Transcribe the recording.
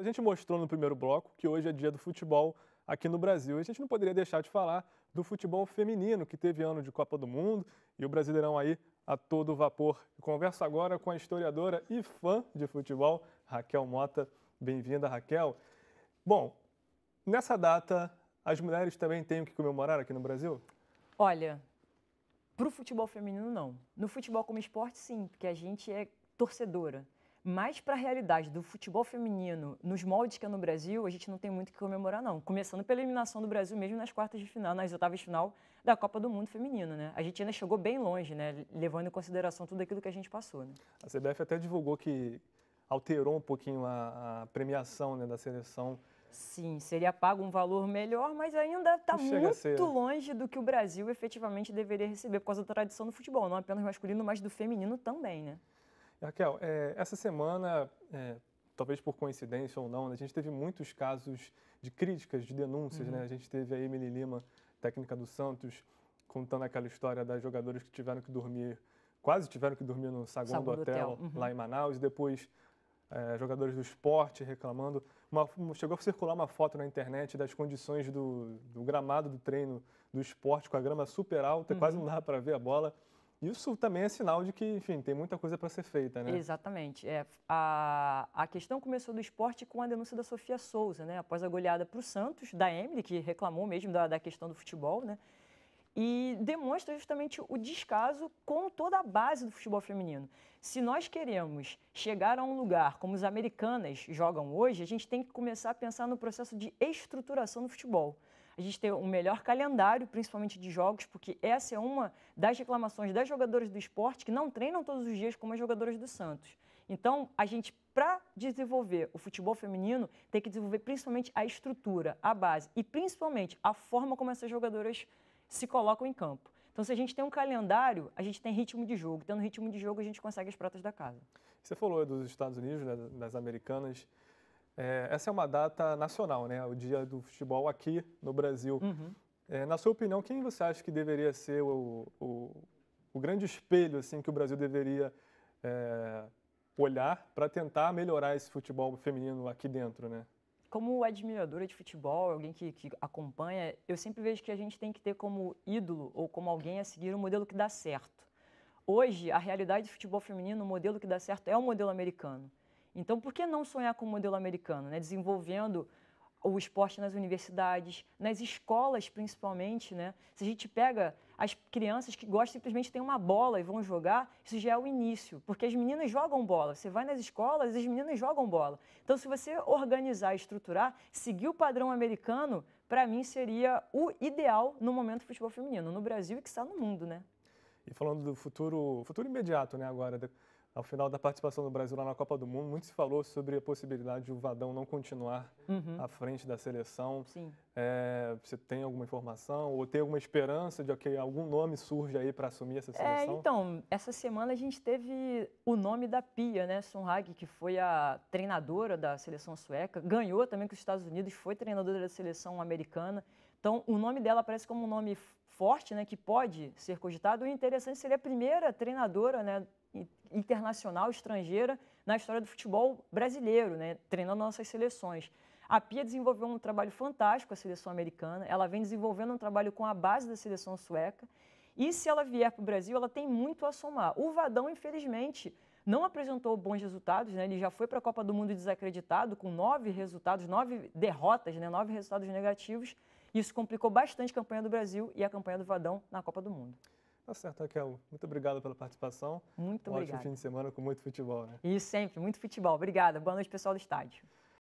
A gente mostrou no primeiro bloco que hoje é dia do futebol aqui no Brasil. E a gente não poderia deixar de falar do futebol feminino, que teve ano de Copa do Mundo e o Brasileirão aí a todo vapor. Converso agora com a historiadora e fã de futebol, Raquel Mota. Bem-vinda, Raquel. Bom, nessa data, as mulheres também têm o que comemorar aqui no Brasil? Olha, para o futebol feminino, não. No futebol como esporte, sim, porque a gente é torcedora. Mas para a realidade do futebol feminino, nos moldes que é no Brasil, a gente não tem muito o que comemorar, não. Começando pela eliminação do Brasil mesmo nas quartas de final, nas oitavas de final da Copa do Mundo Feminino, né? A gente ainda chegou bem longe, né? Levando em consideração tudo aquilo que a gente passou, né? A CBF até divulgou que alterou um pouquinho a, a premiação né, da seleção. Sim, seria pago um valor melhor, mas ainda está muito longe do que o Brasil efetivamente deveria receber por causa da tradição do futebol, não apenas masculino, mas do feminino também, né? Raquel, é, essa semana, é, talvez por coincidência ou não, né, a gente teve muitos casos de críticas, de denúncias. Né? Uhum. Né? A gente teve a Emily Lima, técnica do Santos, contando aquela história das jogadoras que tiveram que dormir, quase tiveram que dormir no saguão do hotel, hotel. Uhum. lá em Manaus, e depois é, jogadores do esporte reclamando. Uma, chegou a circular uma foto na internet das condições do, do gramado do treino do esporte, com a grama super alta, uhum. quase não dava para ver a bola. Isso também é sinal de que, enfim, tem muita coisa para ser feita, né? Exatamente. É, a, a questão começou do esporte com a denúncia da Sofia Souza, né? Após a goleada para o Santos, da Emily, que reclamou mesmo da, da questão do futebol, né? E demonstra justamente o descaso com toda a base do futebol feminino. Se nós queremos chegar a um lugar como os americanas jogam hoje, a gente tem que começar a pensar no processo de estruturação do futebol a gente ter um melhor calendário, principalmente de jogos, porque essa é uma das reclamações das jogadoras do esporte que não treinam todos os dias como as jogadoras do Santos. Então, a gente, para desenvolver o futebol feminino, tem que desenvolver principalmente a estrutura, a base e principalmente a forma como essas jogadoras se colocam em campo. Então, se a gente tem um calendário, a gente tem ritmo de jogo. Tendo ritmo de jogo, a gente consegue as pratas da casa. Você falou dos Estados Unidos, né, das americanas. É, essa é uma data nacional, né? O dia do futebol aqui no Brasil. Uhum. É, na sua opinião, quem você acha que deveria ser o, o, o grande espelho assim que o Brasil deveria é, olhar para tentar melhorar esse futebol feminino aqui dentro, né? Como admiradora de futebol, alguém que, que acompanha, eu sempre vejo que a gente tem que ter como ídolo ou como alguém a seguir um modelo que dá certo. Hoje, a realidade do futebol feminino, o modelo que dá certo é o modelo americano. Então, por que não sonhar com o modelo americano, né? desenvolvendo o esporte nas universidades, nas escolas principalmente, né? Se a gente pega as crianças que gostam simplesmente têm uma bola e vão jogar, isso já é o início, porque as meninas jogam bola. Você vai nas escolas, as meninas jogam bola. Então, se você organizar, estruturar, seguir o padrão americano, para mim seria o ideal no momento do futebol feminino, no Brasil e que está no mundo, né? E falando do futuro, futuro imediato, né, agora, ao final da participação do Brasil lá na Copa do Mundo, muito se falou sobre a possibilidade de o Vadão não continuar uhum. à frente da seleção. Sim. É, você tem alguma informação ou tem alguma esperança de que algum nome surja aí para assumir essa é, seleção? É, então, essa semana a gente teve o nome da Pia, né, Sunhag, que foi a treinadora da seleção sueca, ganhou também com os Estados Unidos, foi treinadora da seleção americana. Então, o nome dela aparece como um nome forte, né, que pode ser cogitado. O interessante seria a primeira treinadora, né, internacional, estrangeira, na história do futebol brasileiro, né, treinando nossas seleções. A Pia desenvolveu um trabalho fantástico com a seleção americana, ela vem desenvolvendo um trabalho com a base da seleção sueca, e se ela vier para o Brasil, ela tem muito a somar. O Vadão, infelizmente, não apresentou bons resultados, né? ele já foi para a Copa do Mundo desacreditado, com nove resultados, nove derrotas, né? nove resultados negativos. Isso complicou bastante a campanha do Brasil e a campanha do Vadão na Copa do Mundo. Tá certo, Raquel. Muito obrigado pela participação. Muito um obrigado. Ótimo fim de semana com muito futebol, né? E sempre, muito futebol. Obrigada. Boa noite, pessoal do estádio.